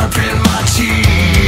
Sharpen my teeth.